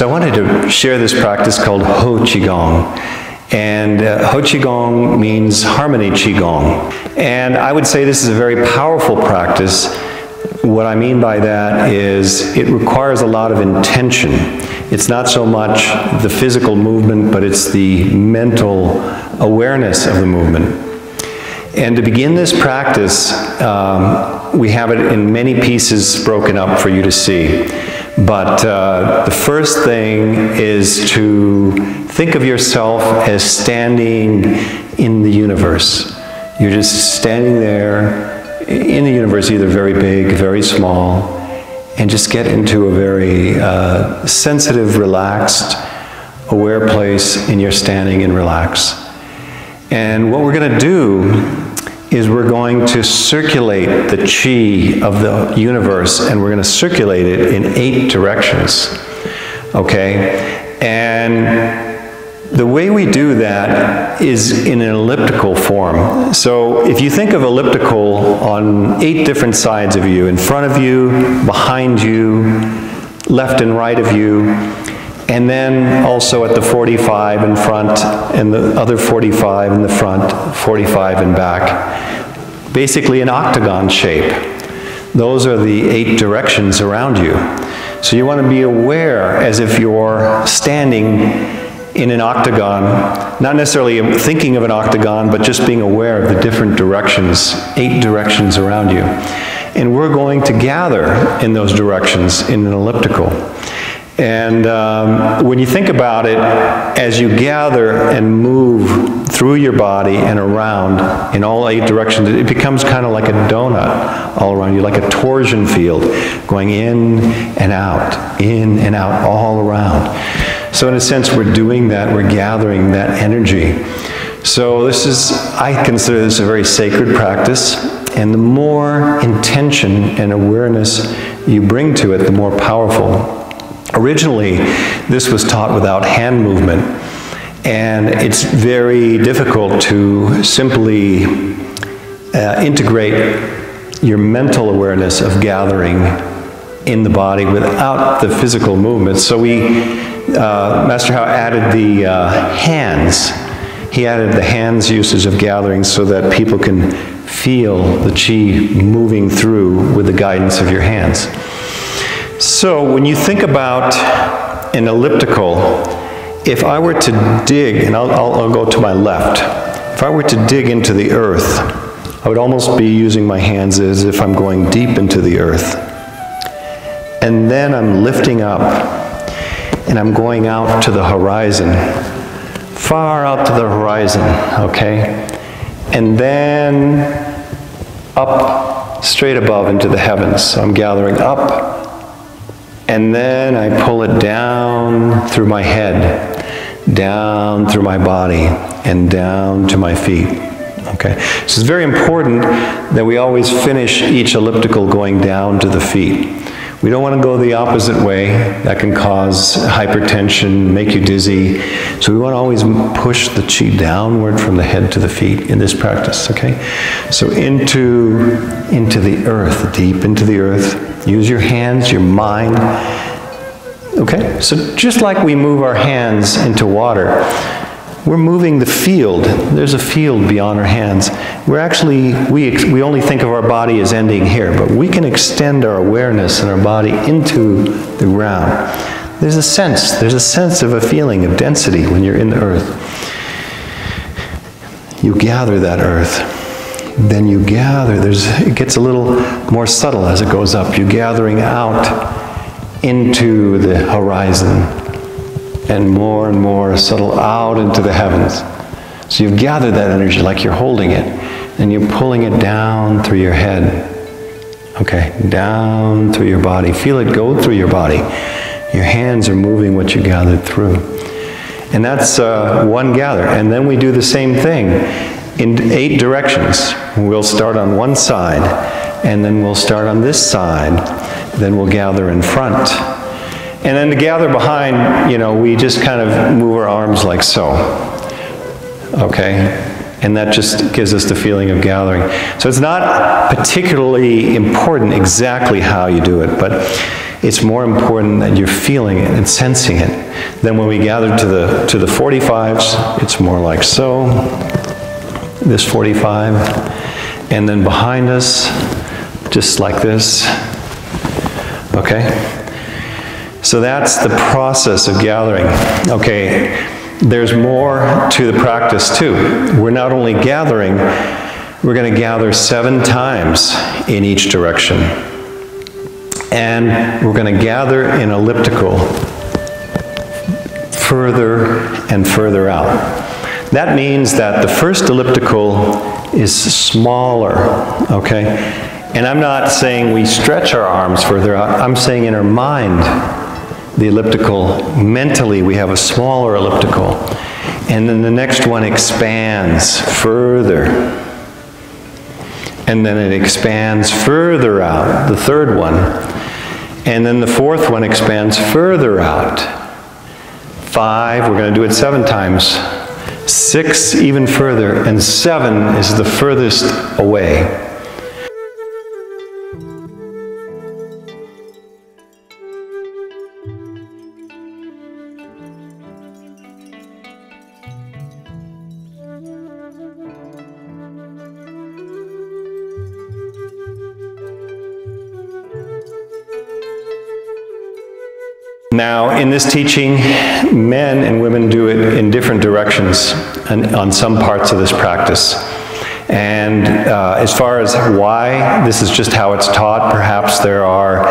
So I wanted to share this practice called Hé Qigong. And uh, Hé Qigong means harmony Qigong. And I would say this is a very powerful practice. What I mean by that is it requires a lot of intention. It's not so much the physical movement, but it's the mental awareness of the movement. And to begin this practice, um, we have it in many pieces broken up for you to see. But uh, the first thing is to think of yourself as standing in the universe. You're just standing there in the universe, either very big, very small, and just get into a very uh, sensitive, relaxed, aware place in your standing and relax. And what we're going to do to circulate the chi of the universe and we're going to circulate it in eight directions. Okay? And the way we do that is in an elliptical form. So if you think of elliptical on eight different sides of you, in front of you, behind you, left and right of you, and then also at the 45 in front and the other 45 in the front, 45 in back. Basically an octagon shape. Those are the eight directions around you. So you want to be aware as if you're standing in an octagon, not necessarily thinking of an octagon, but just being aware of the different directions, eight directions around you. And we're going to gather in those directions in an elliptical. And um, when you think about it, as you gather and move through your body and around in all eight directions, it becomes kind of like a donut all around you, like a torsion field, going in and out, in and out, all around. So, in a sense, we're doing that, we're gathering that energy. So, this is, I consider this a very sacred practice. And the more intention and awareness you bring to it, the more powerful Originally, this was taught without hand movement, and it's very difficult to simply uh, integrate your mental awareness of gathering in the body without the physical movement. So we, uh, Master Hao added the uh, hands. He added the hands usage of gathering so that people can feel the chi moving through with the guidance of your hands. So when you think about an elliptical, if I were to dig, and I'll, I'll, I'll, go to my left, if I were to dig into the earth, I would almost be using my hands as if I'm going deep into the earth. And then I'm lifting up, and I'm going out to the horizon, far out to the horizon, okay? And then up straight above into the heavens. So I'm gathering up and then I pull it down through my head, down through my body, and down to my feet. Okay? So it's very important that we always finish each elliptical going down to the feet. We don't want to go the opposite way. That can cause hypertension, make you dizzy. So we want to always push the chi downward from the head to the feet in this practice, okay? So into, into the earth, deep into the earth, Use your hands, your mind. Okay? So just like we move our hands into water, we're moving the field. There's a field beyond our hands. We're actually, we, we only think of our body as ending here, but we can extend our awareness and our body into the ground. There's a sense, there's a sense of a feeling of density when you're in the earth. You gather that earth then you gather. There's, it gets a little more subtle as it goes up. You're gathering out into the horizon and more and more settle out into the heavens. So you've gathered that energy like you're holding it and you're pulling it down through your head. Okay, down through your body. Feel it go through your body. Your hands are moving what you gathered through. And that's uh, one gather. And then we do the same thing in eight directions. We'll start on one side, and then we'll start on this side, then we'll gather in front. And then to gather behind, you know, we just kind of move our arms like so. Okay? And that just gives us the feeling of gathering. So it's not particularly important exactly how you do it, but It's more important that you're feeling it and sensing it. Then when we gather to the, to the 45s, it's more like so, this 45, and then behind us, just like this, okay? So that's the process of gathering. Okay, there's more to the practice too. We're not only gathering, we're going to gather seven times in each direction. And we're going to gather in elliptical further and further out. That means that the first elliptical is smaller, okay? And I'm not saying we stretch our arms further out, I'm saying in our mind, the elliptical, mentally we have a smaller elliptical. And then the next one expands further. And then it expands further out, the third one. And then the fourth one expands further out. Five, we're going to do it seven times. Six, even further. And seven is the furthest away. Now, in this teaching, men and women do it in different directions and on some parts of this practice. And uh, as far as why, this is just how it's taught. Perhaps there are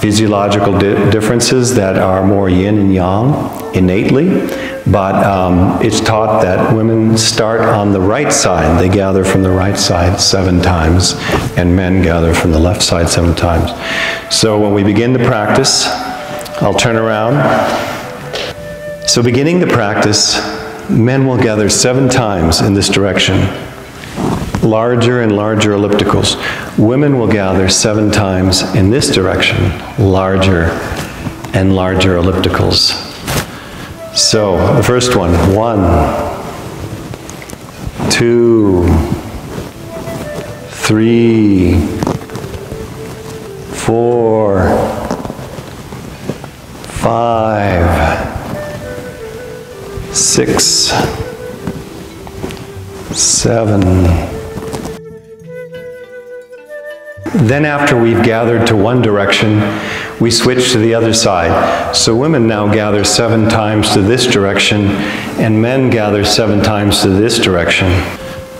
physiological di differences that are more yin and yang innately, but um, it's taught that women start on the right side. They gather from the right side seven times, and men gather from the left side seven times. So when we begin to practice, I'll turn around. So beginning the practice, men will gather seven times in this direction, larger and larger ellipticals. Women will gather seven times in this direction, larger and larger ellipticals. So the first one, one, two, three, four, five, six, seven. Then after we've gathered to one direction, we switch to the other side. So women now gather seven times to this direction, and men gather seven times to this direction.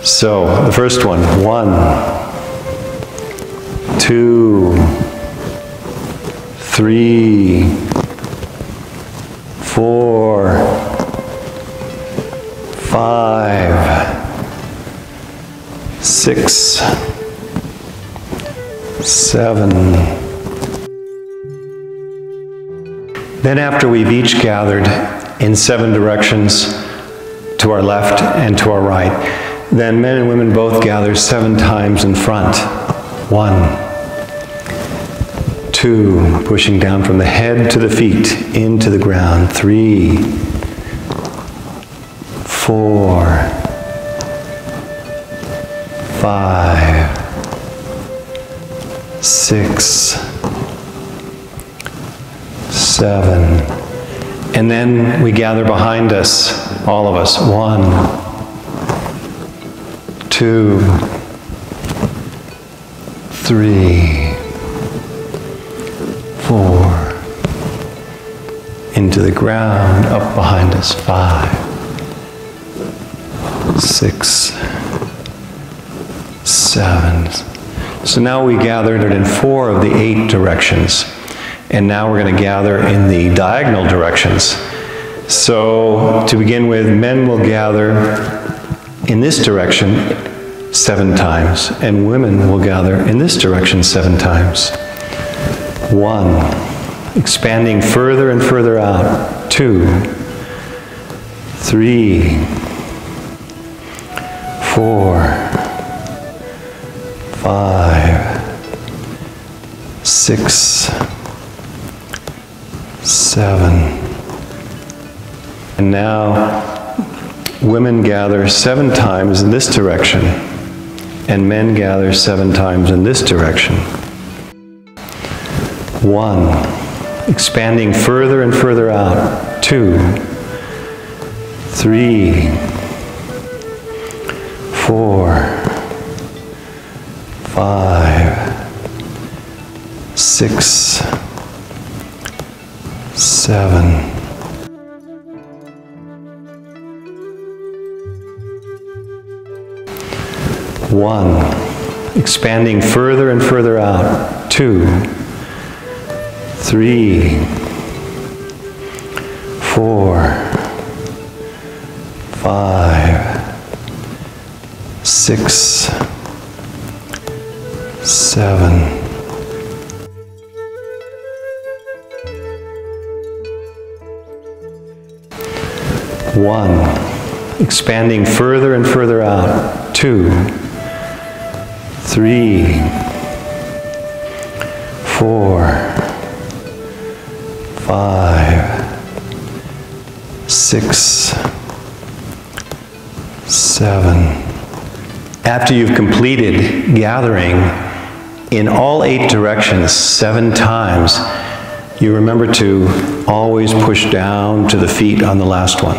So the first one, one, two, three, four, five, six, seven. Then, after we've each gathered in seven directions to our left and to our right, then men and women both gather seven times in front. One two, pushing down from the head to the feet, into the ground, three, four, five, six, seven, and then we gather behind us, all of us, one, two, three, four, into the ground, up behind us, five, six, seven. So now we gathered it in four of the eight directions. And now we're going to gather in the diagonal directions. So to begin with, men will gather in this direction seven times, and women will gather in this direction seven times. One, expanding further and further out. Two, three, four, five, six, seven. And now women gather seven times in this direction, and men gather seven times in this direction. One, expanding further and further out. Two, three, four, five, six, seven. One, expanding further and further out. Two, three, four, five, six, seven. One, expanding further and further out. Two, three, four, five, six, seven. After you've completed gathering in all eight directions seven times, you remember to always push down to the feet on the last one.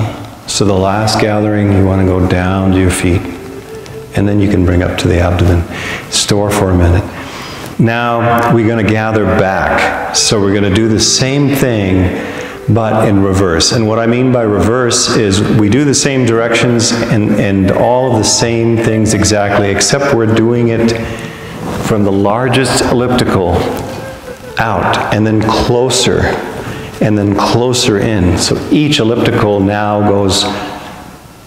So the last gathering, you want to go down to your feet. And then you can bring up to the abdomen. Store for a minute. Now we're going to gather back. So we're going to do the same thing, but in reverse. And what I mean by reverse is we do the same directions and, and all the same things exactly, except we're doing it from the largest elliptical out and then closer and then closer in. So each elliptical now goes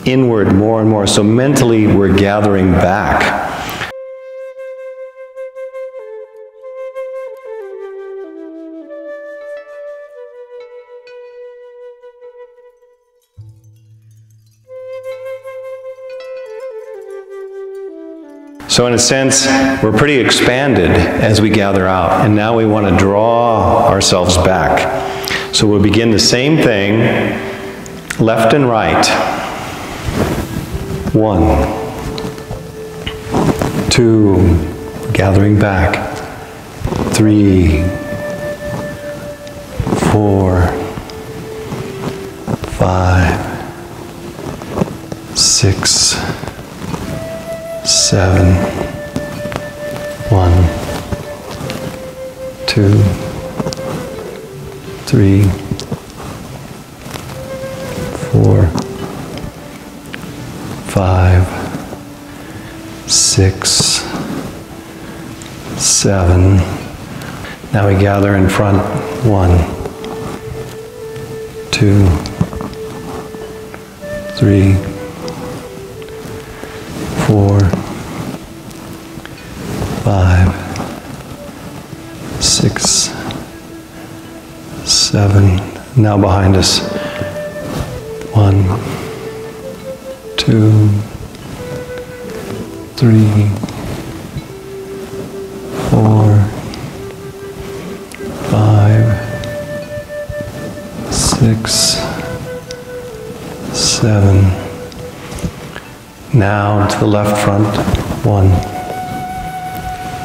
inward more and more. So mentally, we're gathering back. So, in a sense, we're pretty expanded as we gather out, and now we want to draw ourselves back. So we'll begin the same thing, left and right. One, two, gathering back. Three, four, five, six, seven, one, two, three, four, five, six, seven. Now we gather in front. One, two, three, five, six, seven, now behind us. One, two, three, four, five, six, seven. Now to the left front. One,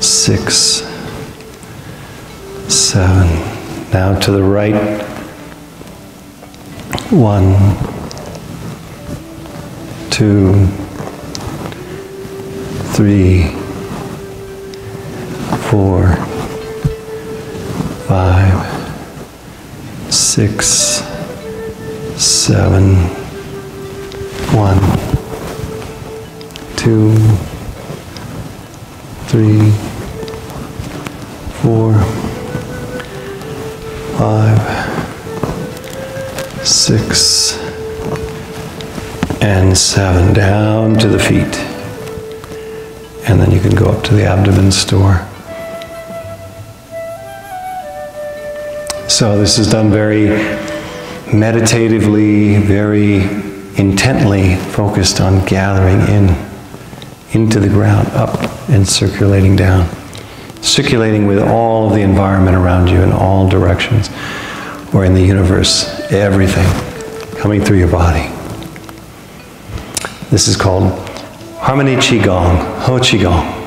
six, seven. Now to the right one, two, three, four, five, six, seven, one, two, three, six, and seven. Down to the feet. And then you can go up to the abdomen store. So this is done very meditatively, very intently focused on gathering in, into the ground, up and circulating down. Circulating with all of the environment around you in all directions, or in the universe, everything coming through your body. This is called Harmony Qigong, Hé Qigong.